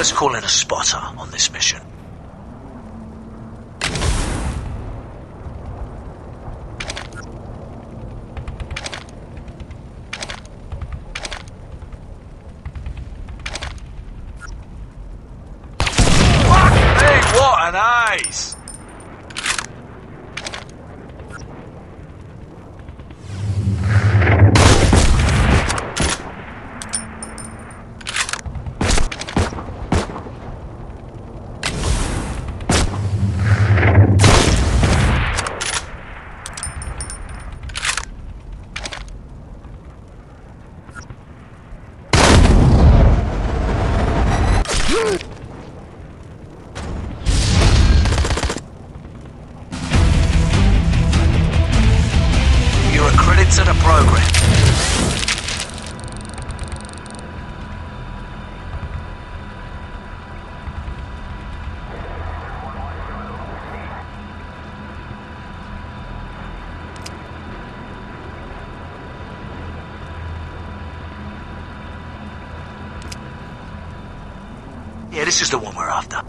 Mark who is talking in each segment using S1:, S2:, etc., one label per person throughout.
S1: Let's call in a spotter on this mission. To the program. Yeah, this is the one we're after.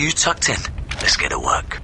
S1: You tucked in. Let's get to work.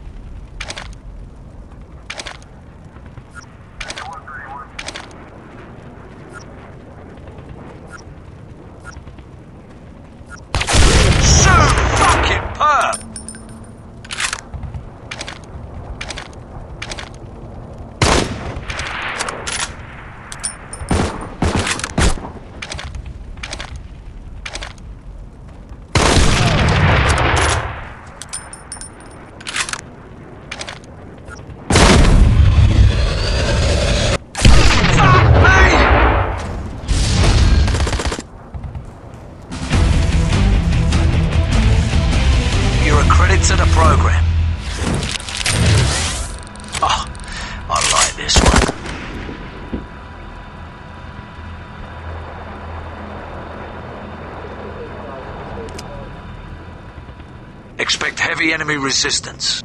S1: You're to the program. Oh, I like this one. Expect heavy enemy resistance.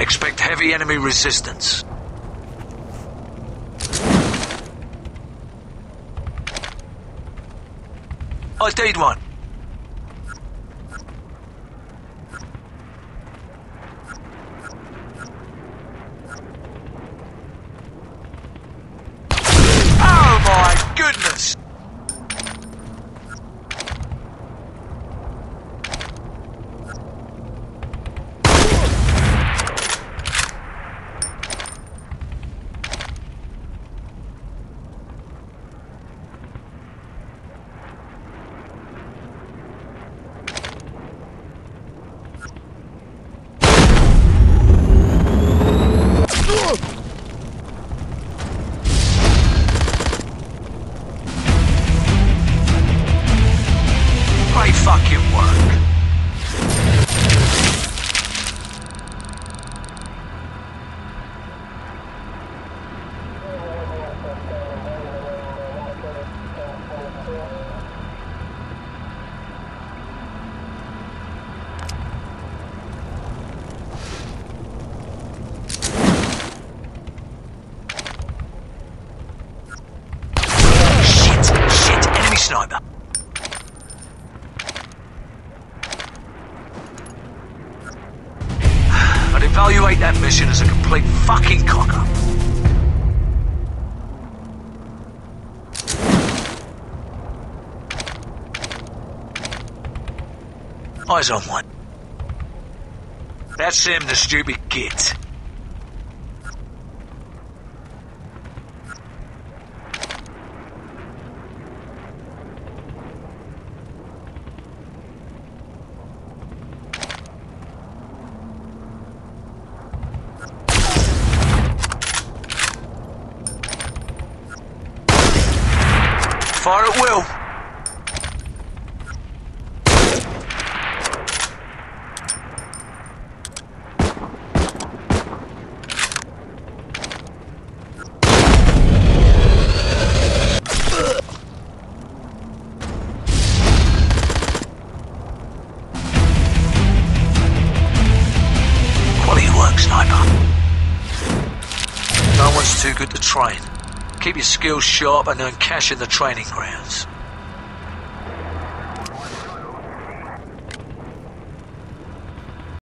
S1: Expect heavy enemy resistance. I did one. Fucking work. Shit, shit, enemy sniper. That mission as a complete fucking cock-up. Eyes on one. That's him, the stupid git. Fire at will. Quality work, sniper. No one's too good to train. Keep your skills sharp and earn cash in the training grounds.